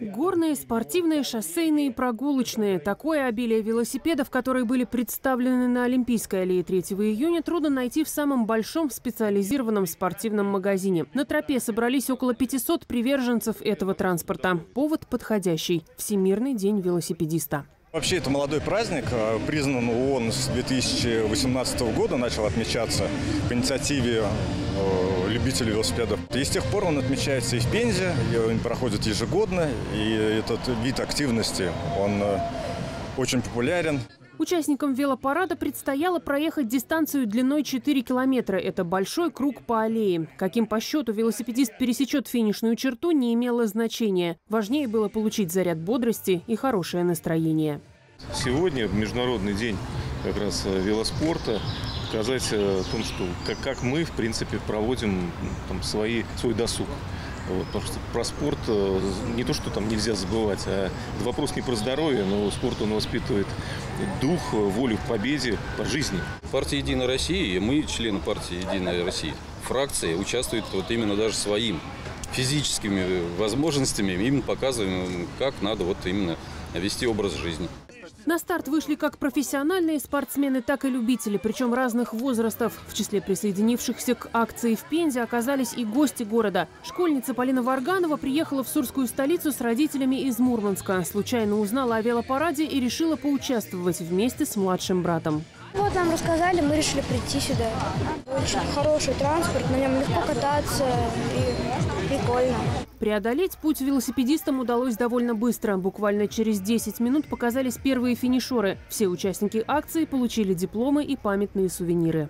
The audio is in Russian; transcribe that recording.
Горные, спортивные, шоссейные и прогулочные. Такое обилие велосипедов, которые были представлены на Олимпийской аллее 3 июня, трудно найти в самом большом специализированном спортивном магазине. На тропе собрались около 500 приверженцев этого транспорта. Повод подходящий – Всемирный день велосипедиста. Вообще это молодой праздник, а, признан ООН с 2018 года, начал отмечаться по инициативе э, любителей велосипедов. И с тех пор он отмечается и в Пензе, и он проходит ежегодно, и этот вид активности, он э, очень популярен. Участникам велопарада предстояло проехать дистанцию длиной 4 километра. Это большой круг по аллее. Каким по счету велосипедист пересечет финишную черту, не имело значения. Важнее было получить заряд бодрости и хорошее настроение. Сегодня Международный день как раз э, велоспорта показать э, о том, что как, мы, в принципе, проводим там, свои, свой досуг. Вот, потому что про спорт э, не то, что там нельзя забывать, а вопрос не про здоровье, но спорт он воспитывает дух, волю к победе по жизни. Партия «Единая Россия», и мы, члены партии «Единая Россия», фракции участвуют вот именно даже своим физическими возможностями, именно показываем, как надо вот именно вести образ жизни. На старт вышли как профессиональные спортсмены, так и любители, причем разных возрастов. В числе присоединившихся к акции в Пензе оказались и гости города. Школьница Полина Варганова приехала в Сурскую столицу с родителями из Мурманска. Случайно узнала о велопараде и решила поучаствовать вместе с младшим братом. Вот нам рассказали, мы решили прийти сюда. Очень хороший транспорт, на нем легко кататься и прикольно. Преодолеть путь велосипедистам удалось довольно быстро. Буквально через 10 минут показались первые финишеры. Все участники акции получили дипломы и памятные сувениры.